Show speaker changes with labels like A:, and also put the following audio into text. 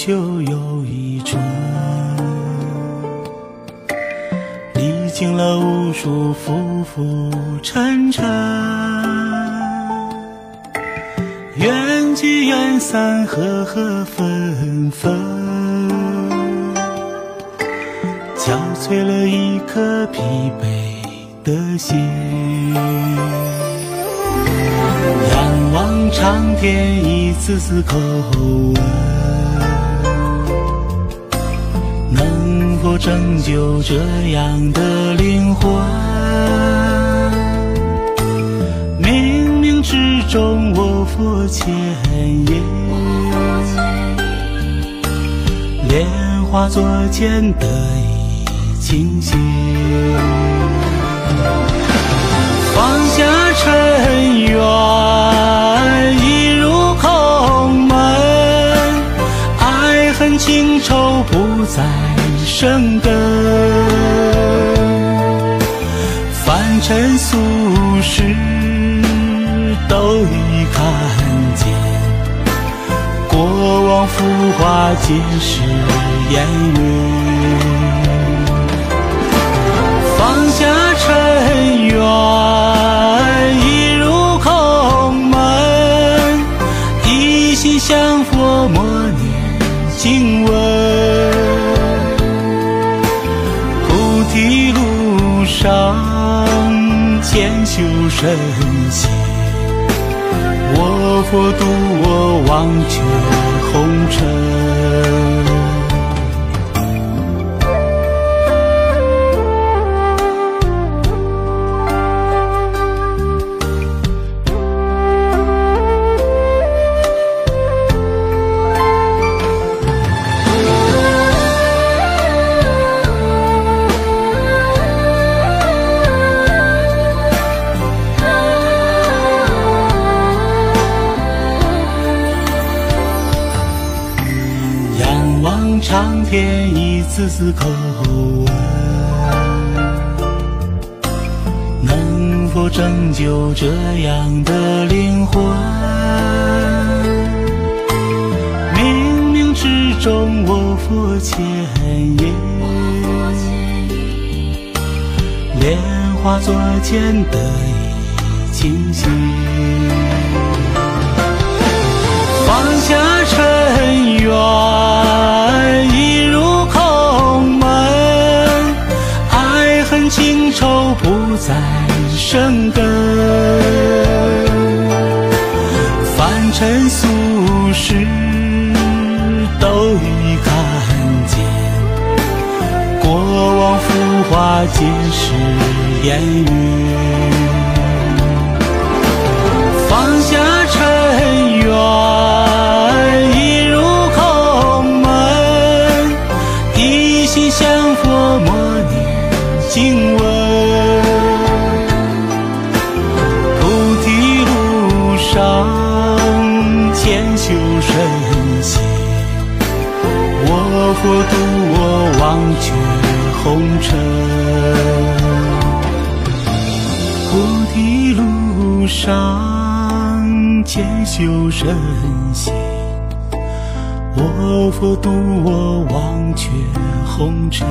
A: 走过尘世一秋又一春，历经了无数浮浮沉沉，缘聚缘散，合合分分，憔悴了一颗疲惫的心。仰望长天，一次次口吻，否拯救这样的灵魂？冥冥之中，我佛牵引，莲花座前得以清醒。放下生根。凡尘俗世都已看见，过往浮华皆是烟云。放下尘缘，一入空门，一心向佛默念经文。渐修身心，我佛渡我忘却红尘。仰望长天，一次次口吻，能否拯救这样的灵魂？冥冥之中，我佛牵引，莲花座前得以清醒。放下尘缘，再生根。凡尘俗世都已看见，过往浮华皆是烟云。放下我佛渡我忘却红尘。菩提路上渐修身心，我佛渡我忘却红尘。